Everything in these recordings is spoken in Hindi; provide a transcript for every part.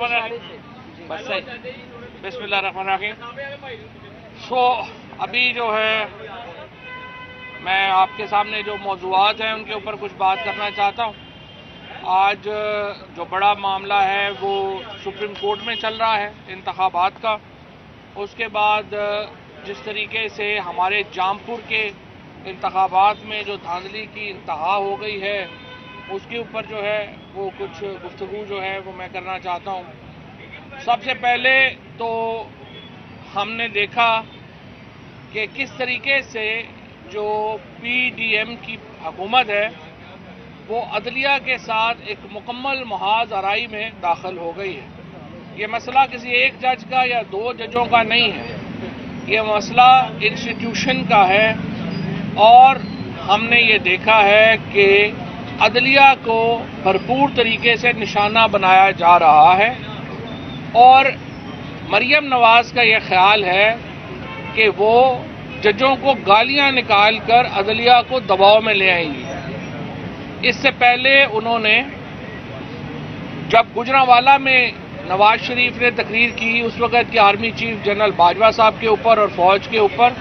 बस सही। बिस्मिल्लाहिर्रहमानिर्रहीम। सो अभी जो है मैं आपके सामने जो मौजूद हैं उनके ऊपर कुछ बात करना चाहता हूँ। आज जो बड़ा मामला है वो सुप्रीम कोर्ट में चल रहा है इंतबात का। उसके बाद जिस तरीके से हमारे जामपुर के इंतबात में जो धांधली की इंतहा हो गई है उसके ऊपर जो है, वो कुछ गुफ्तु जो है, वो मैं करना चाहता हूँ। सबसे पहले तो हमने देखा कि किस तरीके से जो पीडीएम की हुकूमत है, वो अदलिया के साथ एक मुकम्मल महाज आरई में दाखिल हो गई है। ये मसला किसी एक जज का या दो जजों का नहीं है। ये मसला इंस्टीट्यूशन का है और हमने ये देखा है कि अदलिया को भरपूर तरीके से निशाना बनाया जा रहा है और मरियम नवाज़ का यह ख्याल है कि वो जजों को गालियाँ निकाल कर अदलिया को दबाव में ले आएँगी। इससे पहले उन्होंने जब गुजरावाला में नवाज़ शरीफ ने तकरीर की उस वक्त के आर्मी चीफ जनरल बाजवा साहब के ऊपर और फौज के ऊपर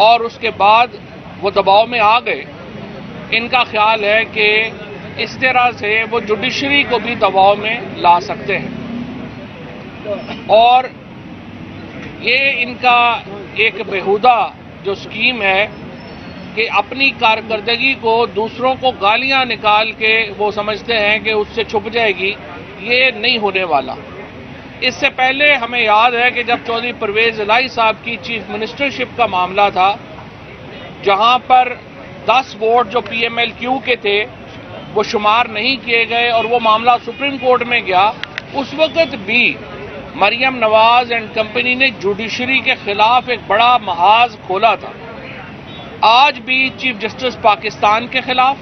और उसके बाद वो दबाव में आ गए। इनका ख्याल है कि इस तरह से वो जुडिशरी को भी दबाव में ला सकते हैं। और ये इनका एक बेहुदा जो स्कीम है कि अपनी कारकर्दगी को दूसरों को गालियाँ निकाल के वो समझते हैं कि उससे छुप जाएगी, ये नहीं होने वाला। इससे पहले हमें याद है कि जब चौधरी परवेज लाई साहब की चीफ मिनिस्टरशिप का मामला था, जहाँ पर 10 वोट जो पीएमएलक्यू के थे, वो शुमार नहीं किए गए और वो मामला सुप्रीम कोर्ट में गया। उस वक्त भी मरियम नवाज़ एंड कंपनी ने जुडिशरी के खिलाफ एक बड़ा महाज खोला था। आज भी चीफ जस्टिस पाकिस्तान के खिलाफ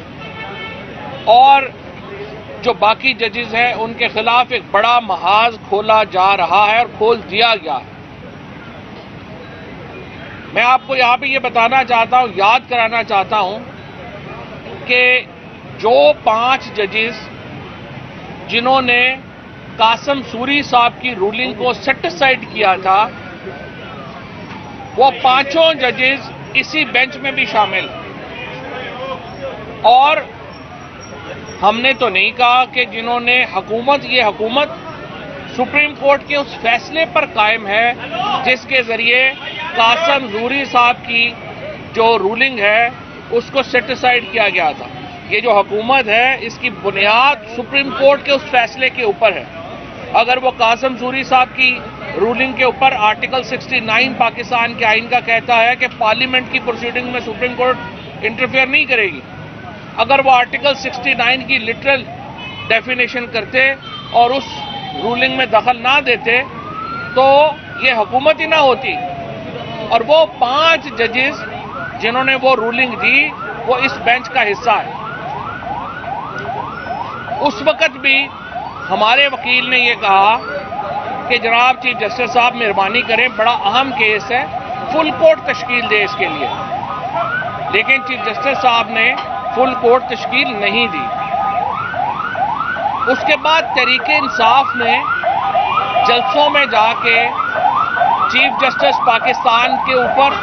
और जो बाकी जजेस हैं, उनके खिलाफ एक बड़ा महाज खोला जा रहा है और खोल दिया गया है। मैं आपको यहाँ पे ये बताना चाहता हूँ, याद कराना चाहता हूँ कि जो पाँच जजेस जिन्होंने कासम सूरी साहब की रूलिंग को सेटिसाइड किया था, वो पाँचों जजेस इसी बेंच में भी शामिल। और हमने तो नहीं कहा कि जिन्होंने हुकूमत, ये हुकूमत सुप्रीम कोर्ट के उस फैसले पर कायम है, जिसके ज़रिए कासम जूरी साहब की जो रूलिंग है, उसको सेटिसाइड किया गया था। ये जो हुकूमत है, इसकी बुनियाद सुप्रीम कोर्ट के उस फैसले के ऊपर है। अगर वो कासम सूरी साहब की रूलिंग के ऊपर आर्टिकल 69 पाकिस्तान के आइन का कहता है कि पार्लियामेंट की प्रोसीडिंग में सुप्रीम कोर्ट इंटरफेयर नहीं करेगी। अगर वो आर्टिकल 69 की लिटरल डेफिनेशन करते और उस रूलिंग में दखल ना देते तो ये हुकूमत ही ना होती। और वो पाँच जजेस जिन्होंने वो रूलिंग दी, वो इस बेंच का हिस्सा है। उस वक्त भी हमारे वकील ने ये कहा कि जनाब चीफ जस्टिस साहब मेहरबानी करें, बड़ा अहम केस है फुल कोर्ट तश्कील दे इसके लिए। लेकिन चीफ जस्टिस साहब ने फुल कोर्ट तश्कील नहीं दी। उसके बाद तरीके इंसाफ ने जलसों में जाके चीफ जस्टिस पाकिस्तान के ऊपर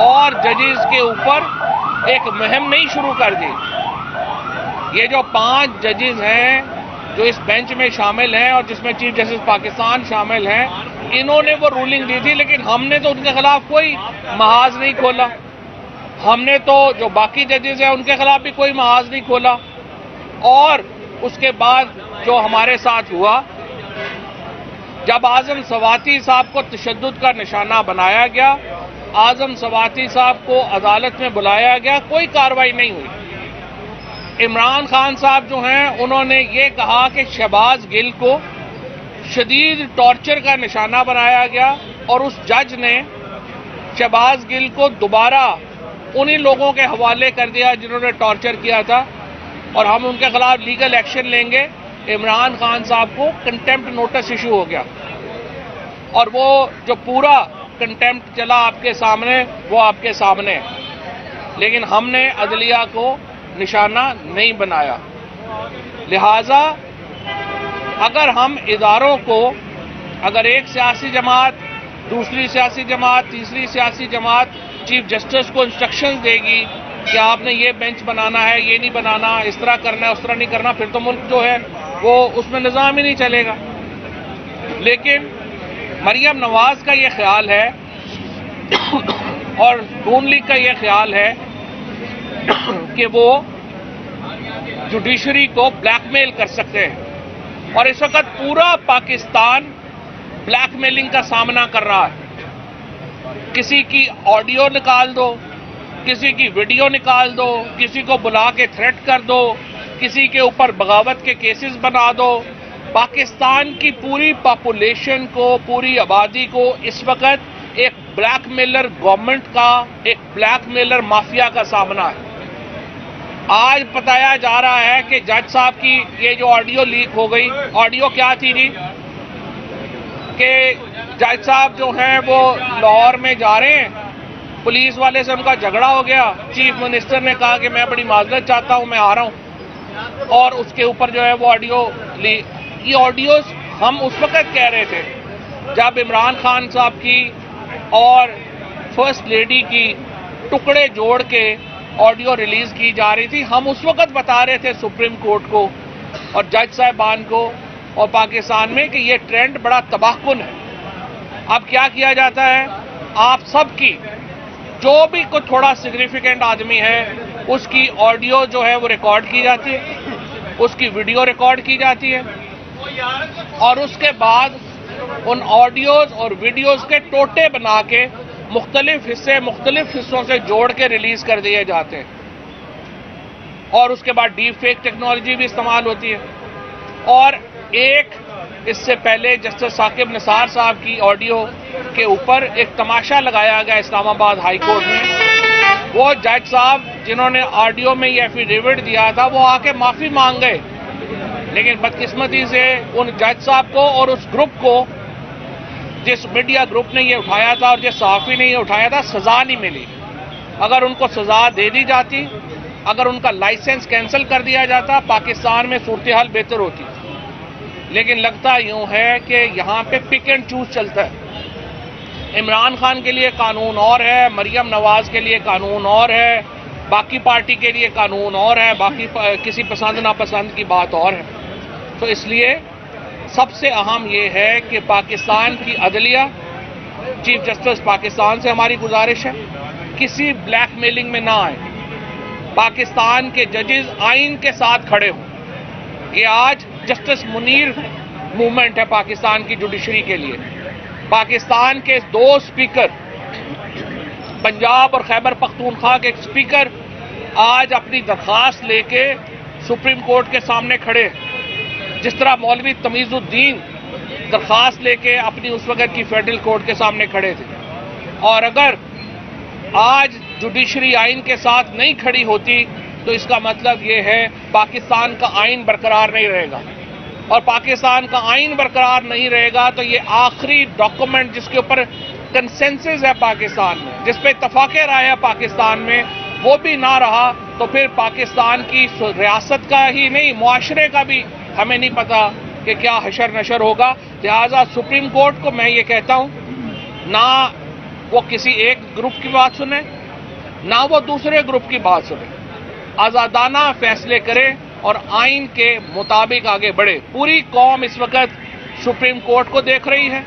और जजेस के ऊपर एक मुहिम नहीं शुरू कर दी। ये जो पाँच जजेस हैं, जो इस बेंच में शामिल हैं और जिसमें चीफ जस्टिस पाकिस्तान शामिल हैं, इन्होंने वो रूलिंग दी थी, लेकिन हमने तो उनके खिलाफ कोई महाज नहीं खोला। हमने तो जो बाकी जजेस हैं, उनके खिलाफ भी कोई महाज नहीं खोला। और उसके बाद जो हमारे साथ हुआ जब आज़म सवाती साहब को तशद का निशाना बनाया गया, आज़म सवाती साहब को अदालत में बुलाया गया, कोई कार्रवाई नहीं हुई। इमरान खान साहब जो हैं, उन्होंने ये कहा कि शहबाज गिल को शदीद टॉर्चर का निशाना बनाया गया और उस जज ने शहबाज गिल को दोबारा उन्हीं लोगों के हवाले कर दिया जिन्होंने टॉर्चर किया था और हम उनके खिलाफ लीगल एक्शन लेंगे। इमरान खान साहब को कंटेम्प्ट नोटिस इशू हो गया। और वो जो पूरा कंटेम्प्ट चला आपके सामने, वो आपके सामने। है लेकिन हमने अदलिया को निशाना नहीं बनाया। लिहाजा, अगर हम इदारों को, अगर एक सियासी जमात, दूसरी सियासी जमात, तीसरी सियासी जमात चीफ जस्टिस को इंस्ट्रक्शन देगी कि आपने ये बेंच बनाना है, ये नहीं बनाना, इस तरह करना है, उस तरह नहीं करना, फिर तो मुल्क जो है वो उसमें निज़ाम ही नहीं चलेगा। लेकिन मरियम नवाज़ का ये ख्याल है और नून लीग का ये ख्याल है कि वो जुडिशरी को ब्लैकमेल कर सकते हैं। और इस वक्त पूरा पाकिस्तान ब्लैकमेलिंग का सामना कर रहा है। किसी की ऑडियो निकाल दो, किसी की वीडियो निकाल दो, किसी को बुला के थ्रेट कर दो किसी के ऊपर बगावत के केसेस बना दो। पाकिस्तान की पूरी पॉपुलेशन को, पूरी आबादी को इस वक्त एक ब्लैकमेलर गवर्नमेंट का, एक ब्लैकमेलर माफिया का सामना है। आज बताया जा रहा है कि जज साहब की ये जो ऑडियो लीक हो गई ऑडियो क्या थी जी? कि जज साहब जो हैं वो लाहौर में जा रहे हैं। पुलिस वाले से उनका झगड़ा हो गया। चीफ मिनिस्टर ने कहा कि मैं बड़ी माजरत चाहता हूँ, मैं आ रहा हूँ। और उसके ऊपर जो है वो ऑडियो ली। ये ऑडियोज हम उस वक्त कह रहे थे, जब इमरान खान साहब की और फ़र्स्ट लेडी की टुकड़े जोड़ के ऑडियो रिलीज़ की जा रही थी। हम उस वक्त बता रहे थे सुप्रीम कोर्ट को और जज साहबान को और पाकिस्तान में कि ये ट्रेंड बड़ा तबाहकुन है। अब क्या किया जाता है? आप सबकी, जो भी कुछ थोड़ा सिग्निफिकेंट आदमी है उसकी ऑडियो जो है वो रिकॉर्ड की जाती है, उसकी वीडियो रिकॉर्ड की जाती है। और उसके बाद उन ऑडियोज और वीडियोज़ के टोटे बना के मुख्तलिफ़ हिस्से, मुख्तलिफ़ हिस्सों से जोड़ के रिलीज़ कर दिए जाते हैं। और उसके बाद डीप फेक टेक्नोलॉजी भी इस्तेमाल होती है। और एक इससे पहले जस्टिस साकिब निसार साहब की ऑडियो के ऊपर एक तमाशा लगाया गया इस्लामाबाद हाईकोर्ट में। वो जज साहब जिन्होंने ऑडियो में ये एफिडेविट दिया था, वो आके माफ़ी मांग गए। लेकिन बदकिस्मती से उन जज साहब को और उस ग्रुप को, जिस मीडिया ग्रुप ने ये उठाया था और जिस सहाफ़ी ने ये उठाया था, सजा नहीं मिली। अगर उनको सजा दे दी जाती, अगर उनका लाइसेंस कैंसिल कर दिया जाता, पाकिस्तान में सूरत हाल बेहतर होती। लेकिन लगता यूँ है कि यहाँ पे पिक एंड चूज़ चलता है। इमरान खान के लिए कानून और है, मरियम नवाज़ के लिए कानून और है, बाकी पार्टी के लिए कानून और है, बाकी किसी पसंद नापसंद की बात और है। तो इसलिए सबसे अहम ये है कि पाकिस्तान की अदलिया, चीफ जस्टिस पाकिस्तान से हमारी गुजारिश है, किसी ब्लैकमेलिंग में ना आए। पाकिस्तान के जजेस आइन के साथ खड़े हों। ये आज जस्टिस मुनीर मूवमेंट है पाकिस्तान की जुडिशरी के लिए। पाकिस्तान के दो स्पीकर, पंजाब और खैबर पख्तूनख्वा के स्पीकर आज अपनी दरखास्त लेके सुप्रीम कोर्ट के सामने खड़े जिस तरह मौलवी तमीजुद्दीन दरखास्त लेके अपनी उस वक्त की फेडरल कोर्ट के सामने खड़े थे। और अगर आज जुडिशरी आइन के साथ नहीं खड़ी होती तो इसका मतलब ये है पाकिस्तान का आइन बरकरार नहीं रहेगा। और पाकिस्तान का आइन बरकरार नहीं रहेगा तो ये आखिरी डॉक्यूमेंट जिसके ऊपर कंसेंसस है पाकिस्तान में, जिस पे इतफाक राय है पाकिस्तान में, वो भी ना रहा तो फिर पाकिस्तान की रियासत का ही नहीं, मुआशरे का भी हमें नहीं पता कि क्या हशर नशर होगा। लिहाजा सुप्रीम कोर्ट को मैं ये कहता हूँ, ना वो किसी एक ग्रुप की बात सुने, ना वो दूसरे ग्रुप की बात सुने। आजादाना फैसले करें और आइन के मुताबिक आगे बढ़े। पूरी कौम इस वक्त सुप्रीम कोर्ट को देख रही है।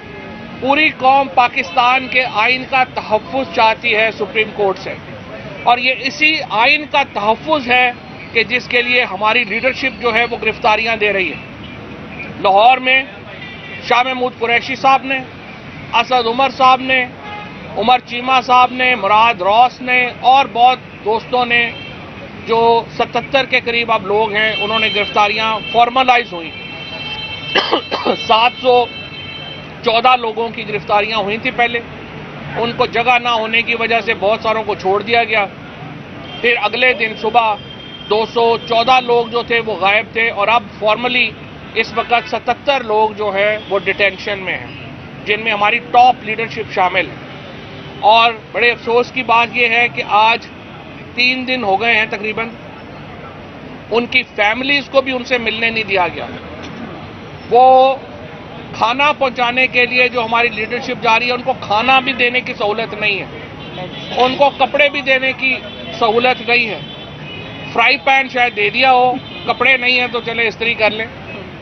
पूरी कौम पाकिस्तान के आइन का तहफ़ चाहती है सुप्रीम कोर्ट से। और ये इसी आइन का तहफ़ है कि जिसके लिए हमारी लीडरशिप जो है वो गिरफ्तारियाँ दे रही है। लाहौर में शाह महमूद कुरैशी साहब ने, असद उमर साहब ने, उमर चीमा साहब ने, मुराद रॉस ने और बहुत दोस्तों ने जो 77 के करीब अब लोग हैं, उन्होंने गिरफ्तारियाँ फॉर्मलाइज हुई। 714 लोगों की गिरफ्तारियाँ हुई थी पहले। उनको जगह ना होने की वजह से बहुत सारों को छोड़ दिया गया। फिर अगले दिन सुबह 214 लोग जो थे, वो गायब थे और अब फॉर्मली इस वक्त 77 लोग जो है, वो डिटेंशन में हैं, जिनमें हमारी टॉप लीडरशिप शामिल है। और बड़े अफसोस की बात यह है कि आज तीन दिन हो गए हैं तकरीबन। उनकी फैमिलीज़ को भी उनसे मिलने नहीं दिया गया। वो खाना पहुँचाने के लिए जो हमारी लीडरशिप जा रही है, उनको खाना भी देने की सहूलत नहीं है। उनको कपड़े भी देने की सहूलत नहीं है। फ्राई पैन शायद दे दिया हो, कपड़े नहीं है तो चले इस्त्री कर लें।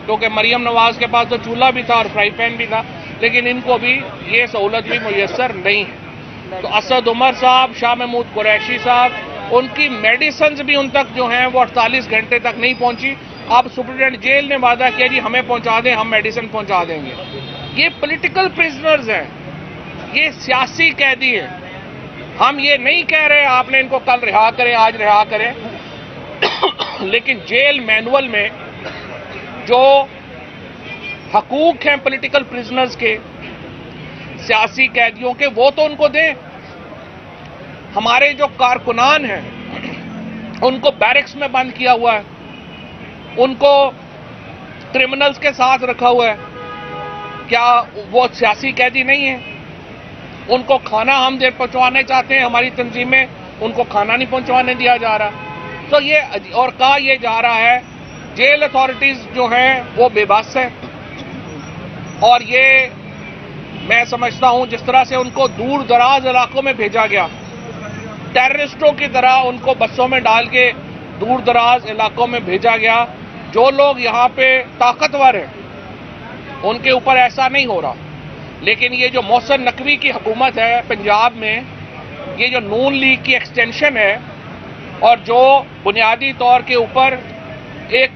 क्योंकि मरियम नवाज़ के पास तो चूल्हा भी था और फ्राई पैन भी था, लेकिन इनको भी ये सहूलत भी मैसर नहीं है। तो असद उमर साहब, शाह महमूद कुरैशी साहब उनकी मेडिसिन भी उन तक जो हैं, वो 48 घंटे तक नहीं पहुँची। अब सुप्रिटेंडेंट जेल ने वादा किया जी, हमें पहुँचा दें, हम मेडिसिन पहुँचा देंगे। ये पॉलिटिकल प्रिजनर्स हैं। ये सियासी कैदी हैं। हम ये नहीं कह रहे, आपने इनको कल रिहा करें, आज रिहा करें। लेकिन जेल मैनुअल में जो हकूक हैं पॉलिटिकल प्रिजनर्स के, सियासी कैदियों के, वो तो उनको दें। हमारे जो कारकुनान हैं, उनको बैरिक्स में बंद किया हुआ है, उनको क्रिमिनल्स के साथ रखा हुआ है। क्या वो सियासी कैदी नहीं है? उनको खाना हम देर पहुंचवाने चाहते हैं, हमारी तंजीमें, उनको खाना नहीं पहुंचवाने दिया जा रहा। तो ये और कहा यह जा रहा है, जेल अथॉरिटीज जो हैं, वो बेबस है। और ये मैं समझता हूँ, जिस तरह से उनको दूर दराज इलाकों में भेजा गया टेररिस्टों की तरह उनको बसों में डाल के दूर दराज इलाकों में भेजा गया। जो लोग यहाँ पे ताकतवर हैं, उनके ऊपर ऐसा नहीं हो रहा। लेकिन ये जो मौसम नकवी की हुकूमत है पंजाब में, ये जो नून लीग की एक्सटेंशन है, और जो बुनियादी तौर के ऊपर एक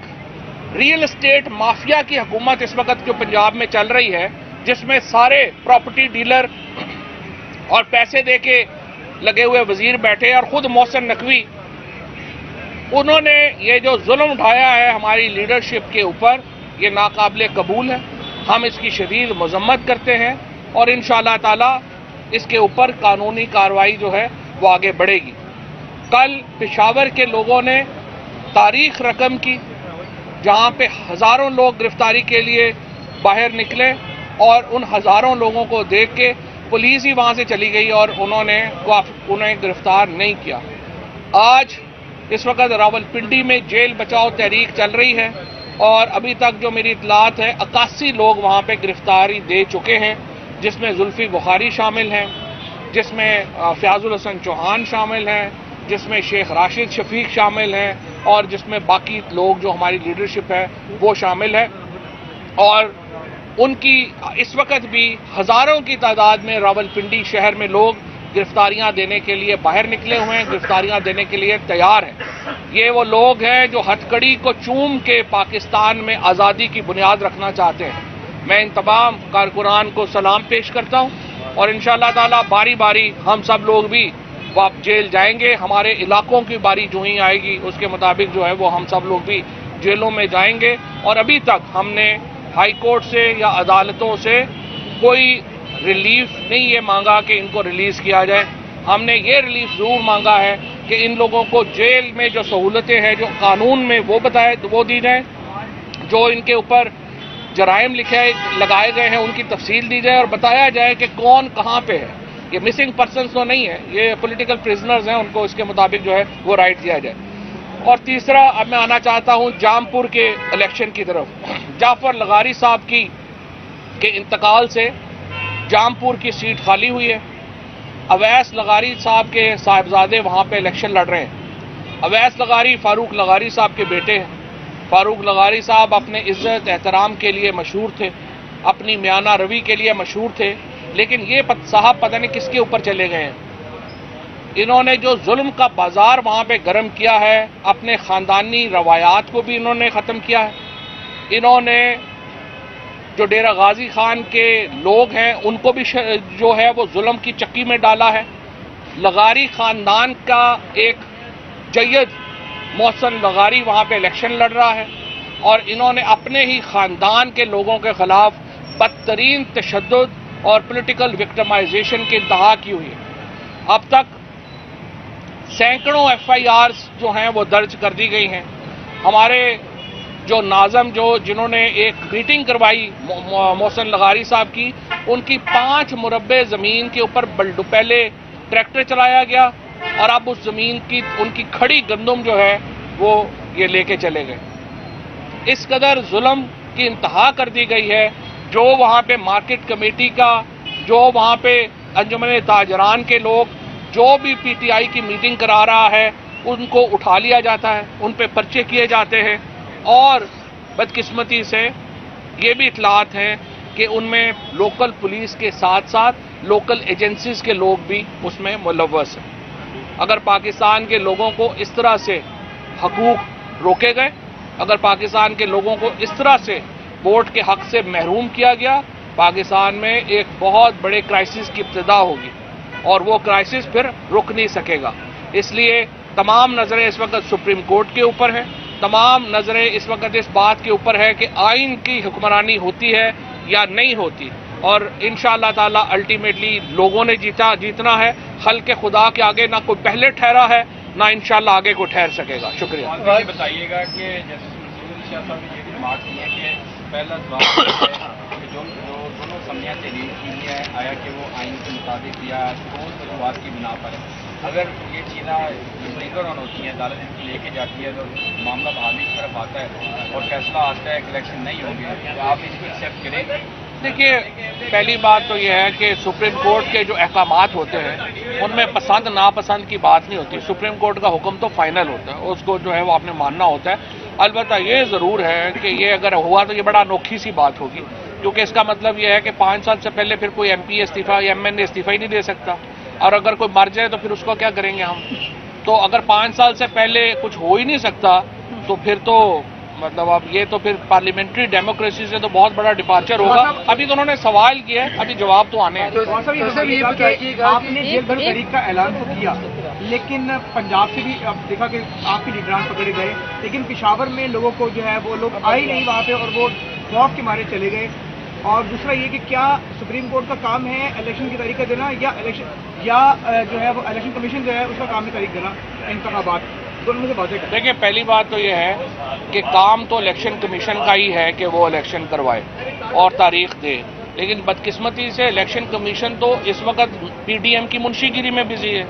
रियल एस्टेट माफिया की हुकूमत इस वक्त जो पंजाब में चल रही है, जिसमें सारे प्रॉपर्टी डीलर और पैसे दे के लगे हुए वज़ीर बैठे और खुद मोहसन नकवी, उन्होंने ये जो जुल्म उठाया है हमारी लीडरशिप के ऊपर, ये नाकाबले कबूल है। हम इसकी शदीद मजम्मत करते हैं और इन ताला इसके ऊपर कानूनी कार्रवाई जो है वो आगे बढ़ेगी। कल पिशावर के लोगों ने तारीख रकम की, जहाँ पे हज़ारों लोग गिरफ्तारी के लिए बाहर निकले और उन हज़ारों लोगों को देख के पुलिस ही वहाँ से चली गई और उन्होंने उन्हें गिरफ़्तार नहीं किया। आज, इस वक्त रावलपिंडी में जेल बचाओ तहरीक चल रही है और अभी तक जो मेरी इतलात है इक्यासी लोग वहाँ पे गिरफ्तारी दे चुके हैं, जिसमें जुल्फी बुखारी शामिल हैं, जिसमें फयाजुल हसन चौहान शामिल हैं, जिसमें शेख राशिद शफीक शामिल हैं और जिसमें बाकी लोग जो हमारी लीडरशिप है, वो शामिल है। और उनकी, इस वक्त भी हज़ारों की तादाद में रावलपिंडी शहर में लोग गिरफ्तारियाँ देने के लिए बाहर निकले हुए हैं, गिरफ्तारियाँ देने के लिए तैयार हैं। ये वो लोग हैं जो हथकड़ी को चूम के पाकिस्तान में आज़ादी की बुनियाद रखना चाहते हैं। मैं इन तमाम कारकुनान को सलाम पेश करता हूँ और इन ताला बारी बारी हम सब लोग भी वाप जेल जाएँगे, हमारे इलाकों की बारी जो ही आएगी, उसके मुताबिक जो है वो हम सब लोग भी जेलों में जाएँगे। और अभी तक हमने हाई कोर्ट से या अदालतों से कोई रिलीफ नहीं ये मांगा कि इनको रिलीज़ किया जाए। हमने ये रिलीफ ज़रूर मांगा है कि इन लोगों को जेल में जो सहूलतें हैं, जो कानून में वो बताए, वो दी जाए, जो इनके ऊपर जराइम लिखे, लगाए गए हैं, उनकी तफसील दी जाए और बताया जाए कि कौन कहाँ पे है। ये मिसिंग पर्सन तो नहीं है, ये पॉलिटिकल प्रिजनर्स हैं, उनको इसके मुताबिक जो है वो राइट दिया जाए। और तीसरा, अब मैं आना चाहता हूँ जामपुर के इलेक्शन की तरफ़। जाफ़र लगारी साहब की के इंतकाल से जामपुर की सीट खाली हुई है। अवैस लगारी साहब के साहिबजादे वहाँ पे इलेक्शन लड़ रहे हैं। अवैस लगारी फारूक लगारी साहब के बेटे हैं। फारूक लगारी साहब अपने इज़्ज़त एहतराम के लिए मशहूर थे। अपनी म्याना रवि के लिए मशहूर थे। लेकिन ये पत, साहब पता नहीं किसके ऊपर चले गए हैं। इन्होंने जो जुल्म का बाज़ार वहाँ पे गर्म किया है अपने खानदानी रवायात को भी इन्होंने ख़त्म किया है। इन्होंने जो डेरा गाजी खान के लोग हैं, उनको भी जो है वो जुल्म की चक्की में डाला है। लगारी खानदान का एक जैद मोहसन लगारी वहाँ पे इलेक्शन लड़ रहा है और इन्होंने अपने ही खानदान के लोगों के खिलाफ बदतरीन तशद और पोलिटिकल विक्टमाइजेशन की इंतहा की हुई है। अब तक सैकड़ों एफ़ आई आर्स जो हैं वो दर्ज कर दी गई हैं। हमारे जो नाजम, जो जिन्होंने एक मीटिंग करवाई मोहसन लगारी साहब की, उनकी पाँच मुरबे ज़मीन के ऊपर पहले ट्रैक्टर चलाया गया और अब उस ज़मीन की, उनकी खड़ी गंदम जो है, वो ये लेके चले गए। इस कदर जुल्म की इंतहा कर दी गई है। जो वहाँ पे मार्केट कमेटी का, जो वहाँ पे अंजुमन ताजरान के लोग, जो भी पीटीआई की मीटिंग करा रहा है, उनको उठा लिया जाता है, उन पे पर्चे किए जाते हैं। और बदकिस्मती से ये भी इतलात हैं कि उनमें लोकल पुलिस के साथ साथ लोकल एजेंसीज के लोग भी उसमें मुलवस हैं। अगर पाकिस्तान के लोगों को इस तरह से हकूक रोके गए, अगर पाकिस्तान के लोगों को इस तरह से वोट के हक से महरूम किया गया, पाकिस्तान में एक बहुत बड़े क्राइसिस की इब्तदा होगी और वो क्राइसिस फिर रुक नहीं सकेगा। इसलिए तमाम नज़रें इस वक्त सुप्रीम कोर्ट के ऊपर हैं। तमाम नज़रें इस वक्त इस बात के ऊपर है कि आइन की हुक्मरानी होती है या नहीं होती। और इन ताला अल्टीमेटली लोगों ने जीता, जीतना है। हल के खुदा के आगे ना कोई पहले ठहरा है, ना इंशाल्लाह आगे को ठहर सकेगा। शुक्रिया। बताइएगा कि पहला जो दोनों आया कि वो आइन के मुताबिक या की बिना पर है। अगर ये चीज़ें लिंगर ऑन होती हैं अदालत इनको लेके जाती है तो मामला बहाली की तरफ़ आता है और फैसला आता है इलेक्शन नहीं होंगे। तो आप इसको एक्सेप्ट करेंगे देखिए, पहली बात तो यह है कि सुप्रीम कोर्ट के जो अहकाम होते हैं, उनमें पसंद, नापसंद की बात नहीं होती। सुप्रीम कोर्ट का हुक्म तो फाइनल होता है, उसको जो है वो आपने मानना होता है। अलबत्त ये ज़रूर है कि ये अगर हुआ तो ये बड़ा अनोखी सी बात होगी, क्योंकि इसका मतलब ये है कि पाँच साल से पहले फिर कोई एम पी इस्तीफा या एम एन इस्तीफा ही नहीं दे सकता। और अगर कोई मर जाए तो फिर उसको क्या करेंगे हम? तो अगर पाँच साल से पहले कुछ हो ही नहीं सकता तो फिर तो मतलब अब ये तो फिर पार्लियामेंट्री डेमोक्रेसी से तो बहुत बड़ा डिपार्चर होगा। अभी तो उन्होंने सवाल किया है अभी जवाब तो आने हैं। तो आपने जेल भरो तरीक का ऐलान तो किया लेकिन पंजाब से भी अब देखा कि आपके लीडरान पकड़े गए लेकिन पिशावर में लोगों को जो है वो लोग आए नहीं वहाँ पे और वो खौफ के मारे चले गए। और दूसरा ये कि क्या सुप्रीम कोर्ट का काम है इलेक्शन की तारीख का देना या इलेक्शन या जो है वो इलेक्शन कमीशन जो है, उसका काम है देना इंतबात देखिए, पहली बात तो ये है कि काम तो इलेक्शन कमीशन का ही है कि वो इलेक्शन करवाए और तारीख दे। लेकिन बदकिस्मती से इलेक्शन कमीशन तो इस वक्त पीडीएम की मुंशीगिरी में बिज़ी है।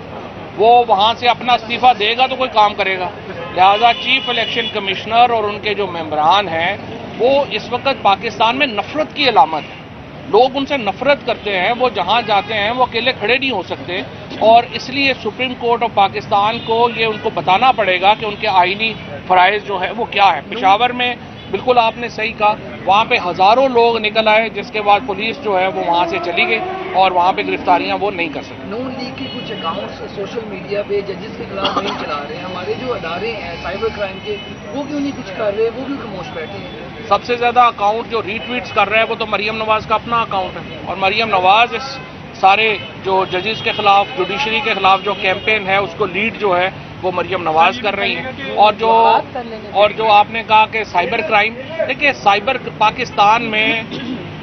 वो वहाँ से अपना इस्तीफा देगा तो कोई काम करेगा। लिहाजा चीफ इलेक्शन कमिश्नर और उनके जो मेम्बरान हैं, वो इस वक्त पाकिस्तान में नफरत की अलामत है। लोग उनसे नफरत करते हैं, वो जहाँ जाते हैं, वो अकेले खड़े नहीं हो सकते। और इसलिए सुप्रीम कोर्ट ऑफ़ पाकिस्तान को ये उनको बताना पड़ेगा कि उनके आईनी फ़राइज जो है, वो क्या है। पिशावर में बिल्कुल आपने सही कहा, वहाँ पे हज़ारों लोग निकल आए, जिसके बाद पुलिस जो है, वो वहाँ से चली गई, और वहाँ पे गिरफ्तारियाँ वो नहीं कर सकी नून लीग के कुछ अकाउंट्स सोशल मीडिया पे जजेस के खिलाफ नहीं चला रहे हैं। हमारे जो अदारे हैं साइबर क्राइम के, वो क्यों नहीं कुछ कर रहे वो भी खामोश बैठे हैं। सबसे ज़्यादा अकाउंट जो रीट्वीट्स कर रहे हैं वो तो मरियम नवाज़ का अपना अकाउंट है। और मरियम नवाज़ इस सारे जो जजेस के खिलाफ जुडिशरी के खिलाफ जो कैंपेन है, उसको लीड जो है, वो मरियम नवाज़ कर रही हैं। और जो और जो आपने कहा कि साइबर क्राइम देखिए साइबर पाकिस्तान में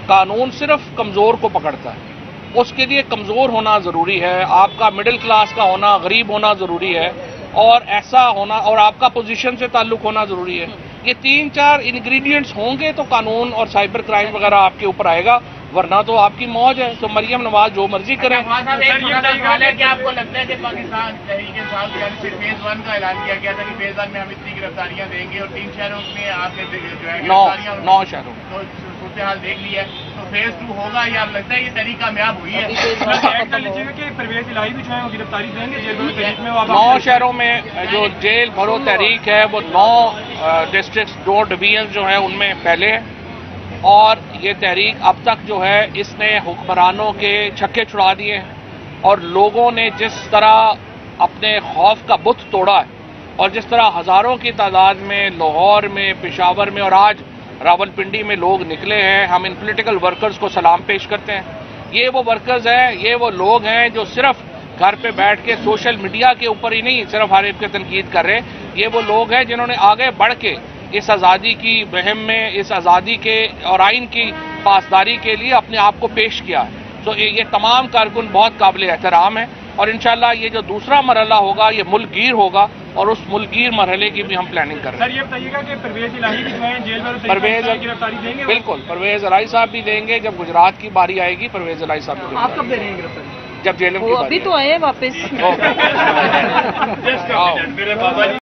कानून सिर्फ़ कमज़ोर को पकड़ता है। उसके लिए कमज़ोर होना ज़रूरी है। आपका मिडिल क्लास का होना, गरीब होना ज़रूरी है। और ऐसा होना और आपका पोजीशन से ताल्लुक होना ज़रूरी है। ये तीन चार इंग्रेडिएंट्स होंगे तो कानून और साइबर क्राइम वगैरह आपके ऊपर आएगा वरना तो आपकी मौज है। तो मरियम नवाज़ जो मर्ज़ी करें। आपको लगता है कि पाकिस्तान तहरीके साहब फ़ेज़ वन का ऐलान किया गया था कि फ़ेज़ वन में हम इतनी गिरफ्तारियाँ देंगे और तीन शहरों में आपने नौ नौ शहरों में। सूरत हाल देख लिया तो फ़ेज़ टू होगा या लगता है ये तरीका कामयाब हुई है। परवेज इलाही भी जो है गिरफ्तारी देंगे नौ शहरों में जो जेल भरो तहरीक है वो नौ डिस्ट्रिक्ट दो डिवीज़न जो है उनमें पहले है। और ये तहरीक अब तक जो है इसने हुक्मरानों के छक्के छुड़ा दिए हैं। और लोगों ने जिस तरह अपने खौफ का बुत तोड़ा है और जिस तरह हज़ारों की तादाद में लाहौर में पिशावर में और आज रावलपिंडी में लोग निकले हैं, हम इन पोलिटिकल वर्कर्स को सलाम पेश करते हैं। ये वो वर्कर्स हैं, ये वो लोग हैं जो सिर्फ़ घर पे बैठ के सोशल मीडिया के ऊपर ही नहीं, सिर्फ़ हर एक की तनकीद कर रहे ये वो लोग हैं जिन्होंने आगे बढ़ के इस आज़ादी की बहम में, इस आज़ादी के और आइन की पासदारी के लिए अपने आप को पेश किया है। तो ये तमाम कारकुन बहुत काबिल एहतराम है। और इंशाल्लाह ये जो दूसरा मरहला होगा ये मुलगीर होगा और उस मुलगीर मरहले की भी हम प्लानिंग कर रहे हैं। सर ये बताइएगा कि परवेज इलाही भी जो है जेल में परवेज गिरफ्तारी देंगे? बिल्कुल परवेज इलाही साहब भी देंगे जब गुजरात की बारी आएगी परवेज इलाही साहब भी आप कब दे रहे हैं गिरफ्तारी? जब जेल में अभी तो आए वापस।